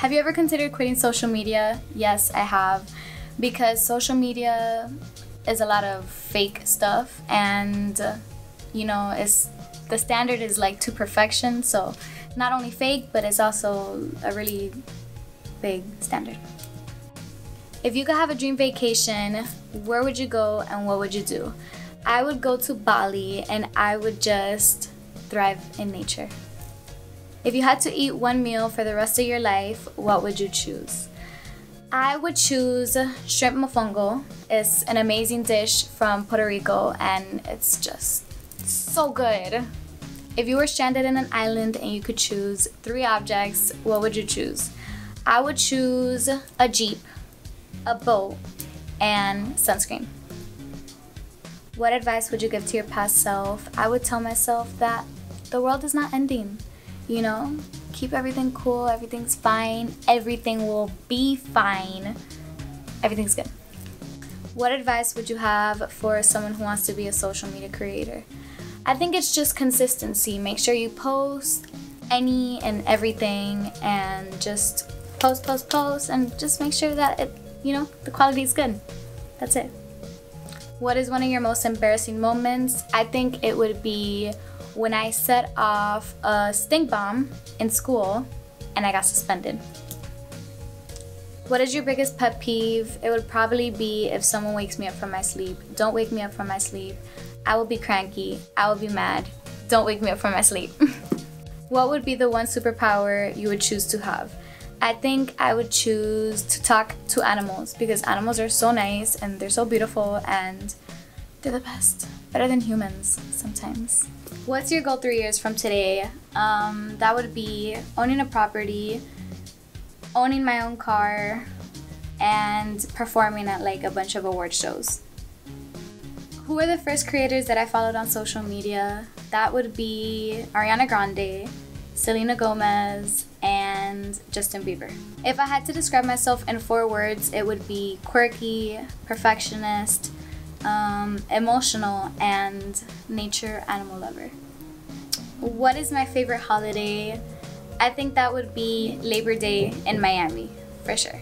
Have you ever considered quitting social media? Yes, I have. Because social media is a lot of fake stuff and uh, you know, it's the standard is like to perfection, so not only fake, but it's also a really big standard. If you could have a dream vacation, where would you go and what would you do? I would go to Bali and I would just thrive in nature. If you had to eat one meal for the rest of your life, what would you choose? I would choose shrimp mofongo. It's an amazing dish from Puerto Rico and it's just so good. If you were stranded in an island and you could choose three objects, what would you choose? I would choose a Jeep, a boat, and sunscreen. What advice would you give to your past self? I would tell myself that the world is not ending. You know, keep everything cool, everything's fine, everything will be fine, everything's good. What advice would you have for someone who wants to be a social media creator? I think it's just consistency. Make sure you post any and everything and just post, post, post, and just make sure that it, you know, the quality is good. That's it. What is one of your most embarrassing moments? I think it would be when I set off a stink bomb in school and I got suspended. What is your biggest pet peeve? It would probably be if someone wakes me up from my sleep. Don't wake me up from my sleep. I will be cranky. I will be mad. Don't wake me up from my sleep. what would be the one superpower you would choose to have? I think I would choose to talk to animals because animals are so nice and they're so beautiful and they're the best. Better than humans sometimes. What's your goal three years from today? Um, that would be owning a property, owning my own car, and performing at like a bunch of award shows. Who were the first creators that I followed on social media? That would be Ariana Grande, Selena Gomez, and Justin Bieber. If I had to describe myself in four words, it would be quirky, perfectionist, um, emotional, and nature animal lover. What is my favorite holiday? I think that would be Labor Day in Miami, for sure.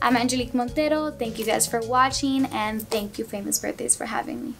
I'm Angelique Montero. Thank you guys for watching and thank you Famous Birthdays for having me.